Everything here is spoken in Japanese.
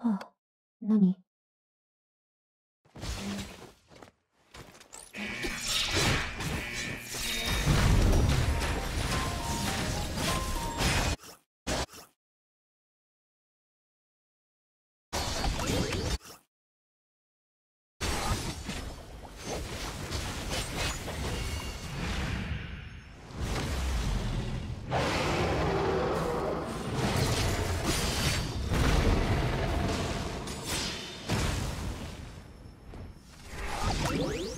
はあ、何？Thank you.